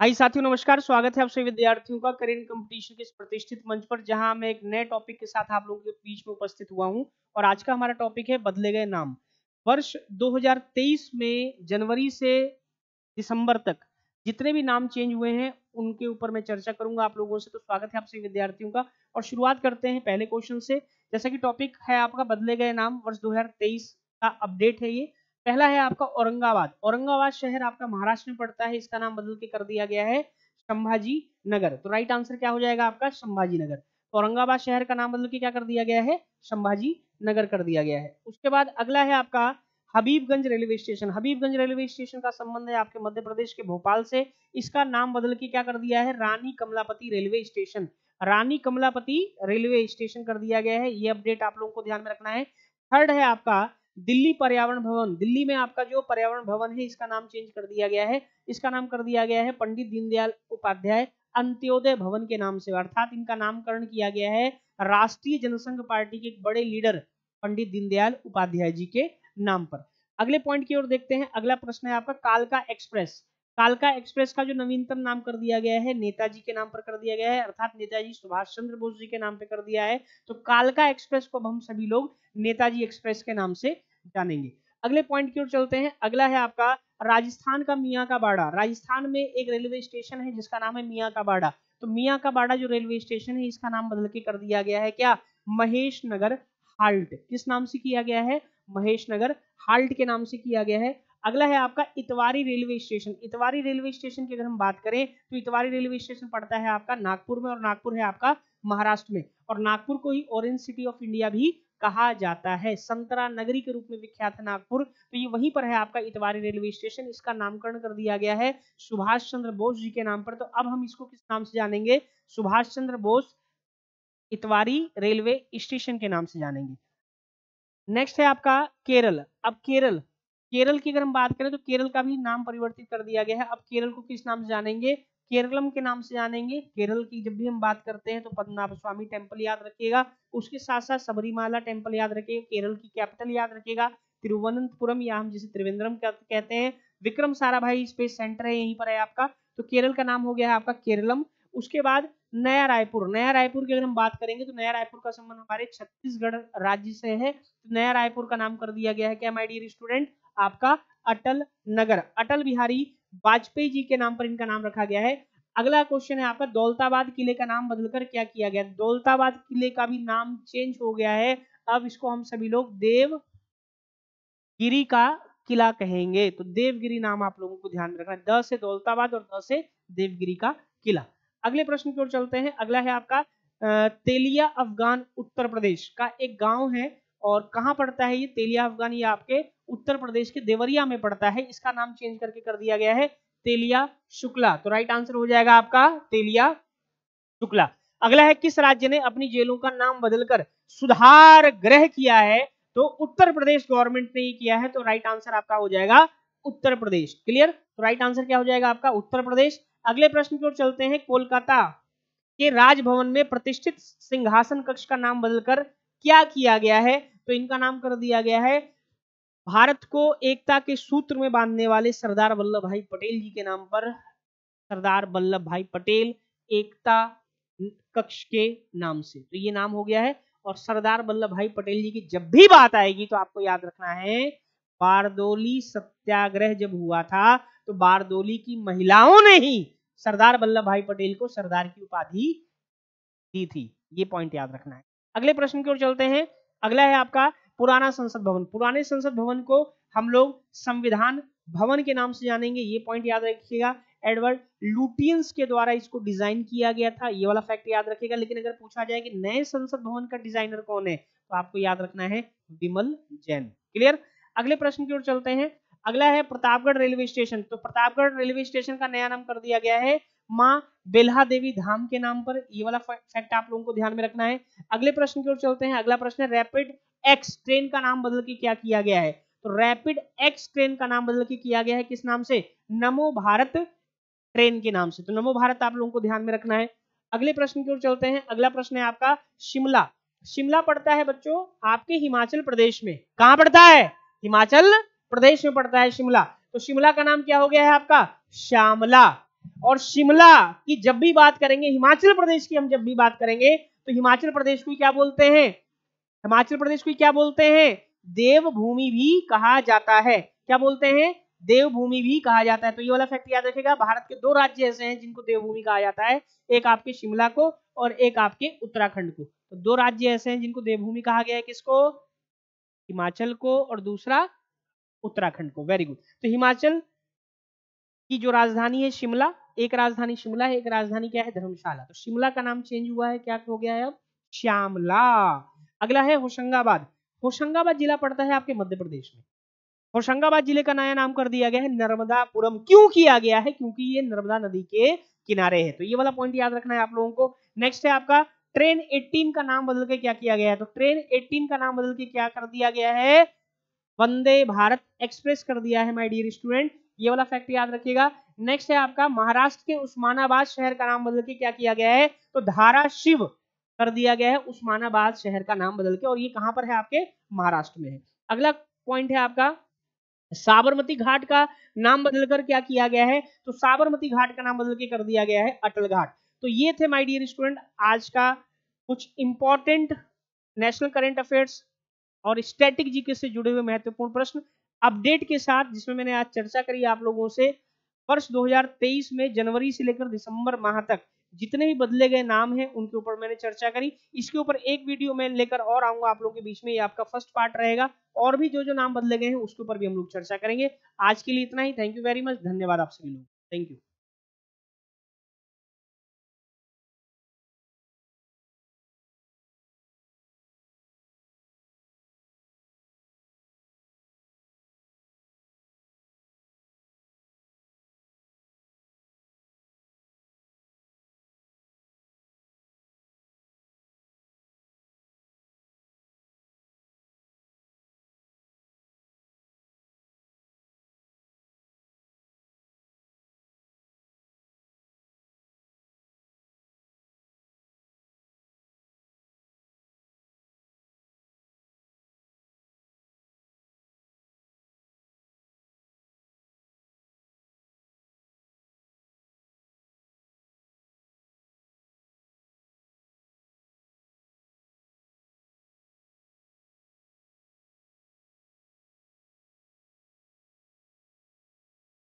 High साथियों, नमस्कार। स्वागत है आप सभी विद्यार्थियों का करेंट कंपटीशन के इस प्रतिष्ठित मंच पर, जहाँ मैं एक नए टॉपिक के साथ आप लोगों के बीच में उपस्थित हुआ हूँ और आज का हमारा टॉपिक है बदले गए नाम। वर्ष 2023 में जनवरी से दिसंबर तक जितने भी नाम चेंज हुए हैं, उनके ऊपर मैं चर्चा करूँगा आप लोगों से। तो स्वागत है आप सभी विद्यार्थियों का। और शुरुआत करते हैं पहले क्वेश्चन से। जैसा कि टॉपिक है आपका बदले गए नाम, वर्ष 2023 का अपडेट है ये। पहला है आपका औरंगाबाद। औरंगाबाद शहर आपका महाराष्ट्र में पड़ता है, इसका नाम बदल के कर दिया गया है संभाजी नगर। तो राइट आंसर क्या हो जाएगा आपका? संभाजी नगर। तो औरंगाबाद शहर का नाम बदल के क्या कर दिया गया है? संभाजी नगर कर दिया गया है। उसके बाद अगला है आपका Habibganj railway station. Habibganj railway station का संबंध है आपके मध्य प्रदेश के भोपाल से। इसका नाम बदल के क्या कर दिया है? Rani Kamlapati railway station. Rani Kamlapati railway station कर दिया गया है। ये अपडेट आप लोगों को ध्यान में रखना है। थर्ड है आपका दिल्ली पर्यावरण भवन। दिल्ली में आपका जो पर्यावरण भवन है, इसका नाम चेंज कर दिया गया है। इसका नाम कर दिया गया है पंडित दीनदयाल उपाध्याय अंत्योदय भवन के नाम से। अर्थात इनका नामकरण किया गया है राष्ट्रीय जनसंघ पार्टी के एक बड़े लीडर पंडित दीनदयाल उपाध्याय जी के नाम पर। अगले पॉइंट की ओर देखते हैं। अगला प्रश्न है आपका, कालका एक्सप्रेस। कालका एक्सप्रेस का जो नवीनतम नाम कर दिया गया है, नेताजी के नाम पर कर दिया गया है, अर्थात नेताजी सुभाष चंद्र बोस जी के नाम पर कर दिया है। तो कालका एक्सप्रेस को अब हम सभी लोग नेताजी एक्सप्रेस के नाम से जानेंगे। अगले पॉइंट की ओर चलते हैं। अगला है आपका राजस्थान का मियाँ का बाड़ा। राजस्थान में एक रेलवे स्टेशन है जिसका नाम है मियाँ का बाड़ा। तो मियाँ का बाड़ा जो रेलवे स्टेशन है, इसका नाम बदल के कर दिया गया है क्या? महेश नगर हाल्ट। किस नाम से किया गया है? महेश नगर हाल्ट के नाम से किया गया है। अगला है आपका Itwari railway station. Itwari railway station की अगर हम बात करें तो इतवारी रेलवे स्टेशन पड़ता है आपका नागपुर में और नागपुर है आपका महाराष्ट्र में। और नागपुर को ही ऑरेंज सिटी ऑफ़ इंडिया भी कहा जाता है। संतरा नगरी के रूप में विख्यात है नागपुर। तो ये वहीं पर है आपका इतवारी रेलवे स्टेशन। इसका नामकरण कर दिया गया है सुभाष चंद्र बोस जी के नाम पर। तो अब हम इसको किस नाम से जानेंगे? सुभाष चंद्र बोस इतवारी रेलवे स्टेशन के नाम से जानेंगे। नेक्स्ट है आपका केरल। अब केरल केरल की अगर हम बात करें तो केरल का भी नाम परिवर्तित कर दिया गया है। अब केरल को किस नाम से जानेंगे? केरलम के नाम से जानेंगे। केरल की जब भी हम बात करते हैं तो पद्मनाभ स्वामी टेंपल याद रखिएगा। उसके साथ साथ सबरीमाला टेंपल याद रखिएगा। केरल की कैपिटल याद रखिएगा। तिरुवनंतपुरम, या हम जिसे त्रिवेंद्रम कहते हैं। विक्रम साराभाई स्पेस सेंटर है यहीं पर है आपका। तो केरल का नाम हो गया है आपका केरलम। उसके बाद नया रायपुर। नया रायपुर की अगर हम बात करेंगे तो नया रायपुर का संबंध हमारे छत्तीसगढ़ राज्य से है। तो नया रायपुर का नाम कर दिया गया है। क्या माय डियर स्टूडेंट आपका अटल नगर, अटल बिहारी वाजपेयी जी के नाम पर इनका नाम रखा गया है। अगला क्वेश्चन है आपका, दौलताबाद किले का नाम बदलकर क्या किया गया? दौलताबाद किले का भी नाम चेंज हो गया है। अब इसको हम सभी लोग देवगिरी का किला कहेंगे। तो देवगिरी नाम आप लोगों को ध्यान रखना द से दौलताबाद और द से देवगिरी का किला। अगले प्रश्न की ओर चलते हैं। अगला है आपका तेलिया, अफगान, उत्तर प्रदेश का एक गाँव है। और कहाँ पड़ता है ये? तेलिया, अफगान, ये आपके उत्तर प्रदेश के देवरिया में पड़ता है। इसका नाम चेंज करके कर दिया गया है। तेलिया शुक्ला। तो राइट आंसर हो जाएगा आपका तेलिया शुक्ला। अगला है, किस राज्य ने अपनी जेलों का नाम बदलकर सुधार ग्रह किया है? तो उत्तर प्रदेश गवर्नमेंट ने ये किया है। तो राइट आंसर आपका हो जाएगा उत्तर प्रदेश। क्लियर तो राइट आंसर क्या हो जाएगा आपका? उत्तर प्रदेश। अगले प्रश्न की ओर चलते हैं। कोलकाता के राजभवन में प्रतिष्ठित सिंहासन कक्ष का नाम बदलकर क्या किया गया है? तो इनका नाम कर दिया गया है। भारत को एकता के सूत्र में बांधने वाले सरदार वल्लभ भाई पटेल जी के नाम पर सरदार वल्लभ भाई पटेल एकता कक्ष के नाम से। तो ये नाम हो गया है और सरदार वल्लभ भाई पटेल जी की जब भी बात आएगी तो आपको याद रखना है बारदोली सत्याग्रह जब हुआ था तो बारदोली की महिलाओं ने ही सरदार वल्लभ भाई पटेल को सरदार की उपाधि दी थी। ये पॉइंट याद रखना है। अगले प्रश्न की ओर चलते हैं। अगला है आपका पुराना संसद भवन। पुराने संसद भवन को हम लोग संविधान भवन के नाम से जानेंगे। ये पॉइंट याद रखिएगा। एडवर्ड लुटियंस के द्वारा इसको डिज़ाइन किया गया था। ये वाला फैक्ट याद रखिएगा। लेकिन अगर पूछा जाए कि नए संसद भवन का डिज़ाइनर कौन है तो आपको याद रखना है विमल जैन। क्लियर अगले प्रश्न की ओर चलते हैं। अगला है प्रतापगढ़ रेलवे स्टेशन। तो प्रतापगढ़ रेलवे स्टेशन का नया नाम कर दिया गया है। माँ बेल्हा देवी धाम के नाम पर ये वाला फैक्ट आप लोगों को ध्यान में रखना है। अगले प्रश्न की ओर चलते हैं। अगला प्रश्न है रैपिड एक्स ट्रेन का नाम बदल के क्या किया गया है? तो रैपिड एक्स ट्रेन का नाम बदल के किया गया है किस नाम से? नमो भारत ट्रेन के नाम से। तो नमो भारत आप लोगों को ध्यान में रखना है। अगले प्रश्न की ओर चलते हैं। अगला प्रश्न है आपका शिमला। शिमला पड़ता है बच्चों आपके हिमाचल प्रदेश में। कहा पड़ता है? हिमाचल प्रदेश में पड़ता है शिमला। तो शिमला का नाम क्या हो गया है आपका? श्यामला। और शिमला की जब भी बात करेंगे, हिमाचल प्रदेश की हम जब भी बात करेंगे तो हिमाचल प्रदेश को क्या बोलते हैं? हिमाचल प्रदेश को क्या बोलते हैं? देवभूमि भी कहा जाता है। क्या बोलते हैं? देवभूमि भी कहा जाता है। तो ये वाला फैक्ट याद रखेगा, भारत के दो राज्य ऐसे हैं जिनको देवभूमि कहा जाता है, एक आपके शिमला को और एक आपके उत्तराखंड को। तो दो राज्य ऐसे हैं जिनको देवभूमि कहा गया है किसको? हिमाचल को और दूसरा उत्तराखंड को। वेरी गुड तो हिमाचल की जो राजधानी है शिमला, एक राजधानी शिमला है, एक राजधानी क्या है? धर्मशाला। तो शिमला का नाम चेंज हुआ है, क्या हो गया है अब? श्यामला। अगला है होशंगाबाद। होशंगाबाद जिला पड़ता है आपके मध्य प्रदेश में। होशंगाबाद ज़िले का नया नाम कर दिया गया है, नर्मदापुरम। क्यों किया गया है? क्योंकि ये नर्मदा नदी के किनारे है। तो ये वाला पॉइंट याद रखना है आप लोगों को। नेक्स्ट है आपका ट्रेन 18 का नाम बदल के क्या किया गया है? तो ट्रेन 18 का नाम बदल के क्या कर दिया गया है? वंदे भारत एक्सप्रेस कर दिया है माय डियर स्टूडेंट ये वाला फैक्ट याद रखिएगा। नेक्स्ट है आपका महाराष्ट्र के उस्मानाबाद शहर का नाम बदल के क्या किया गया है? तो धारा शिव कर दिया गया है उस्मानाबाद शहर का नाम बदल के और ये कहाँ पर है आपके? महाराष्ट्र में है। अगला पॉइंट है आपका साबरमती घाट का नाम बदलकर क्या किया गया है? तो साबरमती घाट का नाम बदल के कर दिया गया है अटल घाट। तो ये थे माय डियर स्टूडेंट आज का कुछ इंपॉर्टेंट नेशनल करेंट अफेयर्स और स्टैटिक जीके से जुड़े हुए महत्वपूर्ण प्रश्न। अपडेट के साथ, जिसमें मैंने आज चर्चा करी आप लोगों से, वर्ष 2023 में जनवरी से लेकर दिसंबर माह तक जितने भी बदले गए नाम हैं, उनके ऊपर मैंने चर्चा करी। इसके ऊपर एक वीडियो मैं लेकर और आऊँगा आप लोगों के बीच में, ये आपका फ़र्स्ट पार्ट रहेगा। और भी जो जो नाम बदले गए हैं, उसके ऊपर भी हम लोग चर्चा करेंगे। आज के लिए इतना ही। थैंक यू वेरी मच धन्यवाद आप सभी लोग थैंक यू